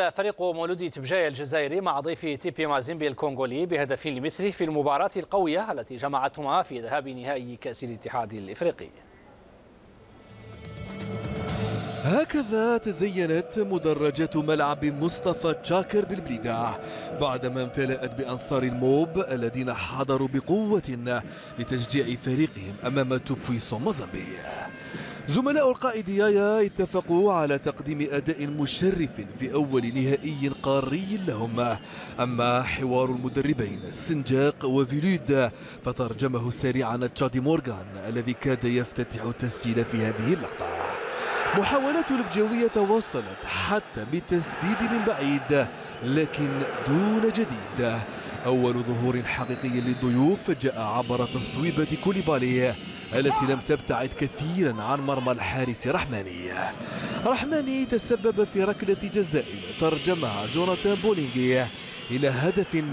تعادل فريق مولودية بجاية الجزائري مع ضيف تيبي مازيمبي الكونغولي بهدف لمثله في المباراة القوية التي جمعتهما في ذهاب نهائي كأس الاتحاد الإفريقي. هكذا تزينت مدرجة ملعب مصطفى تشاكر بالبليدة بعدما امتلأت بأنصار الموب الذين حضروا بقوة لتشجيع فريقهم أمام توبويسون موزامبي زملاء القائد يايا اتفقوا على تقديم أداء مشرف في أول نهائي قاري لهم. أما حوار المدربين سنجاق وفيلود فترجمه سريعا تشادي مورغان الذي كاد يفتتح التسجيل في هذه اللقطة. محاولات البجوية وصلت حتى بالتسديد من بعيد لكن دون جديد. أول ظهور حقيقي للضيوف جاء عبر تصويبة كوليبالي. التي لم تبتعد كثيرا عن مرمى الحارس رحماني. رحماني تسبب في ركلة جزاء ترجمها جوناثان بولينجي إلى هدف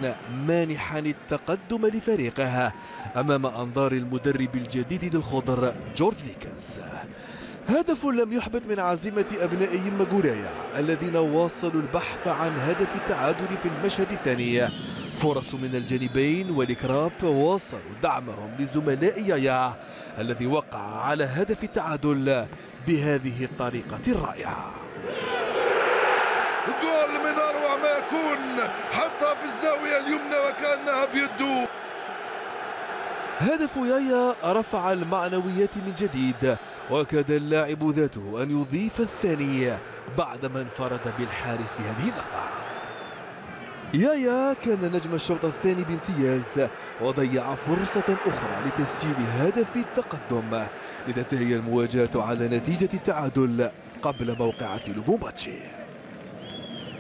مانحا التقدم لفريقه أمام أنظار المدرب الجديد للخضر جورج ليكنز هدف لم يحبط من عزيمة أبناء ماغورايا الذين واصلوا البحث عن هدف التعادل في المشهد الثاني. فرص من الجانبين والكراب واصلوا دعمهم لزملاء يايا الذي وقع على هدف التعادل بهذه الطريقة الرائعة. جول من أروع ما يكون حتى في الزاوية اليمنى وكأنها بيده. هدف يايا رفع المعنويات من جديد وكاد اللاعب ذاته أن يضيف الثانية بعدما انفرد بالحارس في هذه اللقطة. يايا كان نجم الشوط الثاني بامتياز وضيع فرصة أخرى لتسجيل هدف التقدم لتنتهي المواجهة على نتيجة التعادل قبل موقعة لوبومباتشي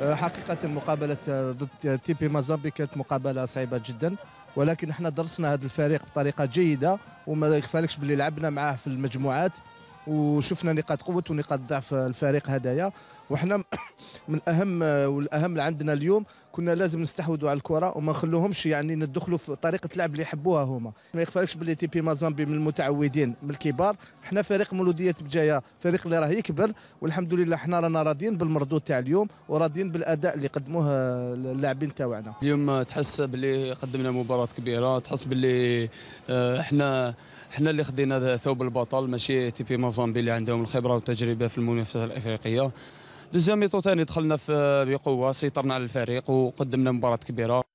حقيقة مقابلة ضد تيبي مازامبي كانت مقابلة صعيبة جدا ولكن إحنا درسنا هذا الفريق بطريقة جيدة وما يخفالكش باللي لعبنا معاه في المجموعات وشفنا نقاط قوة ونقاط ضعف الفريق هدايا. وحنا من أهم والأهم اللي عندنا اليوم كنا لازم نستحوذوا على الكرة وما نخلوهمش يعني ندخلوا في طريقة اللعب اللي يحبوها هما. ما يخفاكش باللي تي بي مازامبي من المتعودين من الكبار. حنا فريق مولودية بجاية فريق اللي راه يكبر. والحمد لله حنا رانا راضيين بالمردود تاع اليوم وراضيين بالأداء اللي قدموه اللاعبين تاعنا اليوم تحس باللي قدمنا مباراة كبيرة. تحس باللي إحنا إحنا اللي خدينا ثوب البطل ماشي تي بي مازامبي اللي عندهم الخبرة والتجربة في المنافسة الإفريقية. دوزيام ميطو ثاني دخلنا في بقوة سيطرنا على الفريق وقدمنا مباراة كبيرة.